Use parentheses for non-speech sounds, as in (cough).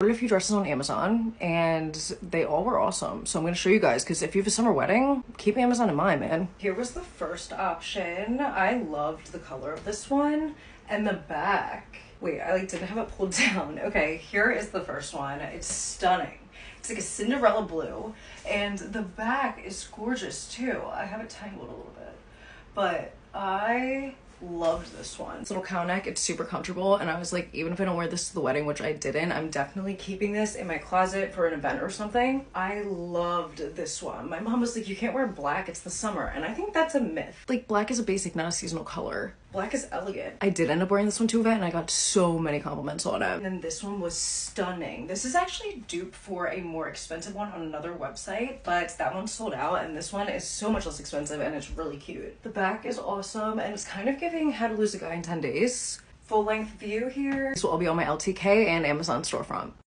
ordered a few dresses on Amazon and they all were awesome. So I'm gonna show you guys because if you have a summer wedding, keep Amazon in mind, man. Here was the first option. I loved the color of this one and the back. Wait, I like didn't have it pulled (laughs) down. Okay, here is the first one. It's stunning. It's like a Cinderella blue and the back is gorgeous too. I have it tangled a little bit, but I loved this one. This little cowl neck, it's super comfortable. And I was like, even if I don't wear this to the wedding, which I didn't, I'm definitely keeping this in my closet for an event or something. I loved this one. My mom was like, you can't wear black, it's the summer. And I think that's a myth. Like black is a basic, not a seasonal color. Black is elegant. I did end up wearing this one to event and I got so many compliments on it. And then this one was stunning. This is actually a dupe for a more expensive one on another website, but that one sold out and this one is so much less expensive and it's really cute. The back is awesome and it's kind of giving how to lose a guy in 10 days. Full length view here. This will all be on my LTK and Amazon storefront.